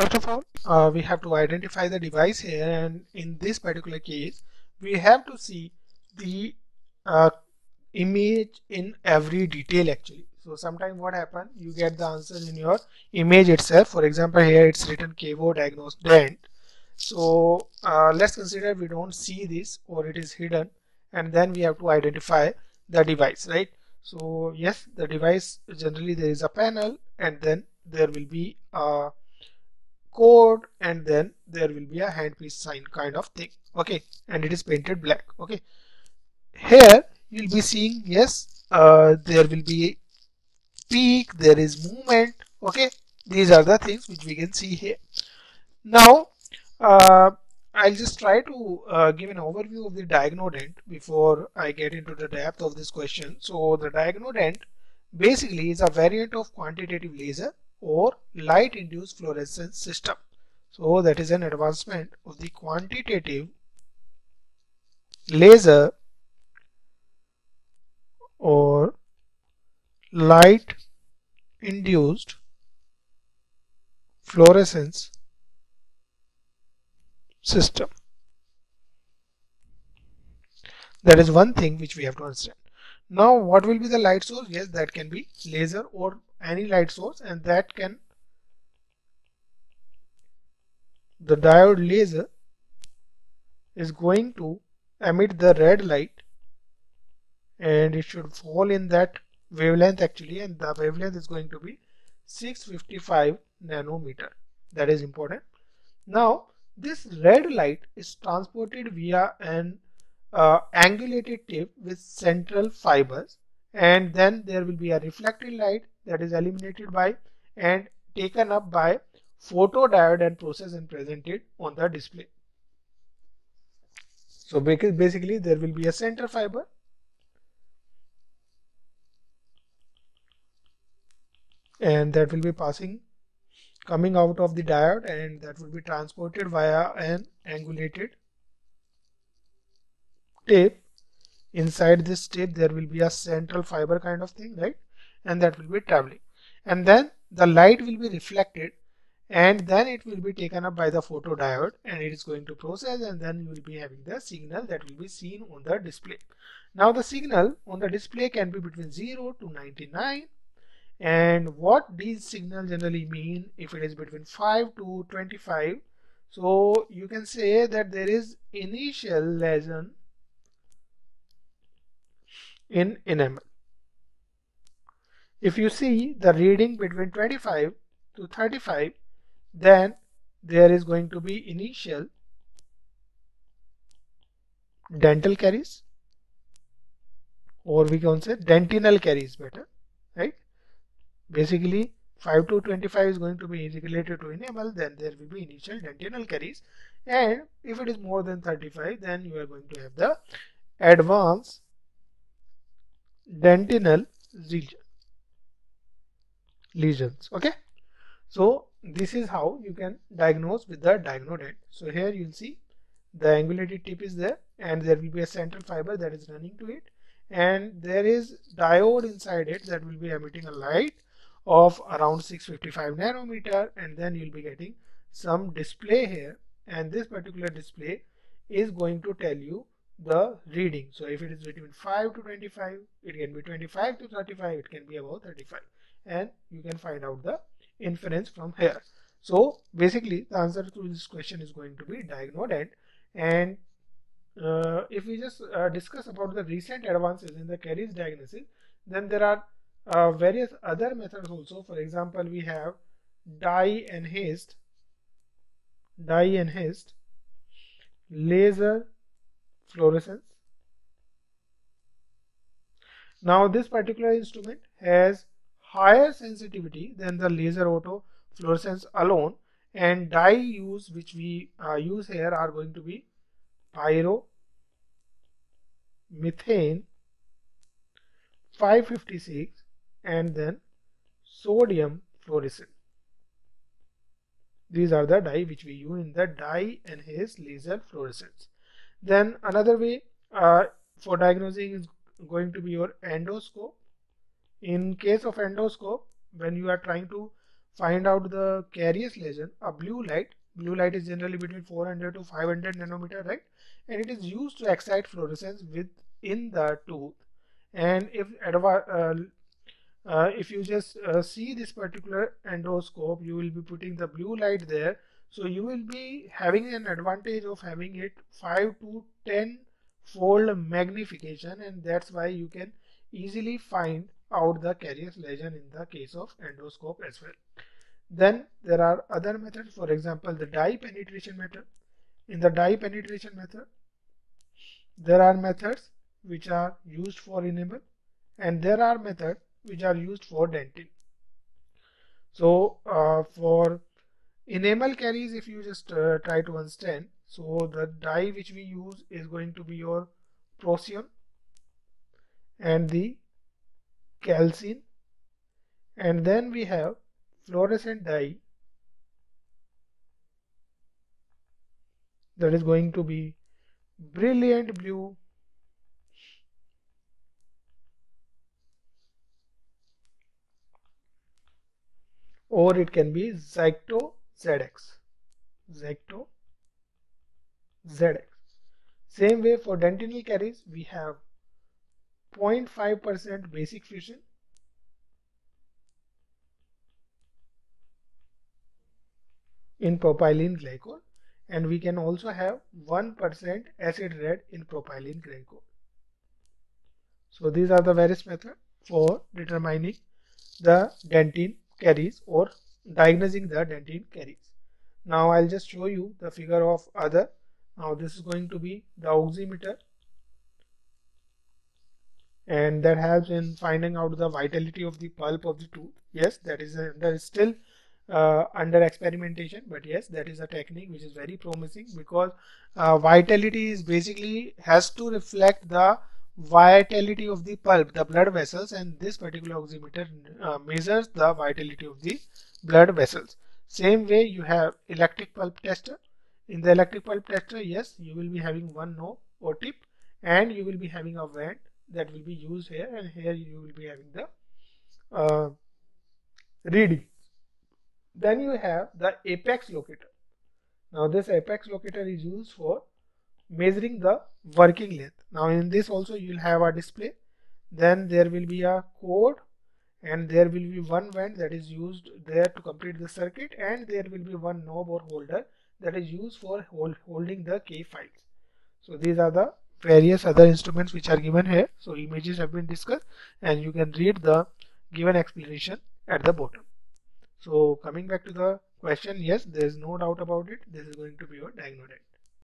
First of all, uh, we have to identify the device here and in this particular case, we have to see the uh, image in every detail actually. So sometimes what happen, you get the answer in your image itself. For example, here it's written KaVo diagnosed dent. So uh, let's consider we don't see this or it is hidden and then we have to identify the device, right? So yes, the device generally there is a panel and then there will be a code and then there will be a handpiece sign kind of thing. Okay. And it is painted black. Okay. Here you'll be seeing yes uh, there will be peak there is movement. Okay. These are the things which we can see here. Now uh, I'll just try to uh, give an overview of the diagnodent before I get into the depth of this question. So the diagnodent basically is a variant of quantitative laser or light induced fluorescence system. So that is an advancement of the quantitative laser or light induced fluorescence system. That is one thing which we have to understand. Now what will be the light source? Yes, that can be laser or any light source and that can the diode laser is going to emit the red light and it should fall in that wavelength actually and the wavelength is going to be 655 nanometer. That is important. Now this red light is transported via an uh, angulated tip with central fibers and then there will be a reflected light that is eliminated by and taken up by photodiode and processed and presented on the display. So basically there will be a center fiber. And that will be passing coming out of the diode and that will be transported via an angulated tip. Inside this tip there will be a central fiber kind of thing right and that will be traveling. And then the light will be reflected and then it will be taken up by the photodiode and it is going to process and then you will be having the signal that will be seen on the display. Now the signal on the display can be between 0 to 99 and what these signals generally mean if it is between 5 to 25 so you can say that there is initial lesion in enamel if you see the reading between 25 to 35, then there is going to be initial dental caries or we can say dentinal caries better, right? Basically 5 to 25 is going to be related to enamel, then there will be initial dentinal caries and if it is more than 35 then you are going to have the advanced dentinal region lesions okay? So this is how you can diagnose with the diagnodent so here you'll see the angulated tip is there and there will be a central fiber that is running to it. And there is diode inside it that will be emitting a light of around 655 nanometer. And then you'll be getting some display here. And this particular display is going to tell you the reading. So if it is between 5 to 25 it can be 25 to 35 it can be about 35 and you can find out the inference from here. So basically the answer to this question is going to be diagnodent and uh, if we just uh, discuss about the recent advances in the caries diagnosis then there are uh, various other methods also. For example we have dye enhanced dye enhanced laser fluorescence. Now this particular instrument has higher sensitivity than the laser auto fluorescence alone and dye use which we uh, use here are going to be pyro methane 556 and then sodium fluorescein. These are the dye which we use in the dye enhanced laser fluorescence. Then another way uh, for diagnosing is going to be your endoscope in case of endoscope when you are trying to find out the carious lesion, a blue light, blue light is generally between 400 to 500 nanometer, right? And it is used to excite fluorescence within the tooth. And if uh, uh, if you just uh, see this particular endoscope, you will be putting the blue light there. So you will be having an advantage of having it 5 to 10 fold magnification and that's why you can easily find out the carious lesion in the case of endoscope as well. Then there are other methods, for example, the dye penetration method. In the dye penetration method, there are methods which are used for enamel and there are methods which are used for dentin. So uh, for enamel caries, if you just uh, try to understand, so the dye which we use is going to be your Procion and the calcein. And then we have fluorescent dye that is going to be brilliant blue. Or it can be Zacto ZX Zacto ZX same way for dentinal caries we have 0.5% basic fuchsin in propylene glycol and we can also have 1% acid red in propylene glycol. So these are the various methods for determining the dentine caries or diagnosing the dentine caries. Now I'll just show you the figure of other. Now this is going to be the oximeter and that helps in finding out the vitality of the pulp of the tooth. Yes, that is a, that is still uh, under experimentation, but yes, that is a technique which is very promising because uh, vitality is basically has to reflect the vitality of the pulp, the blood vessels, and this particular oximeter uh, measures the vitality of the blood vessels. Same way you have electric pulp tester. In the electric pulp tester, yes, you will be having one knob or tip and you will be having a vent that will be used here and here you will be having the uh, reading. Then you have the apex locator. Now this apex locator is used for measuring the working length. Now in this also you will have a display. Then there will be a code and there will be one vent that is used there to complete the circuit and there will be one knob or holder that is used for hold, holding the K files. So these are the various other instruments which are given here. So images have been discussed and you can read the given explanation at the bottom. So coming back to the question, yes, there is no doubt about it. This is going to be your diagnodent.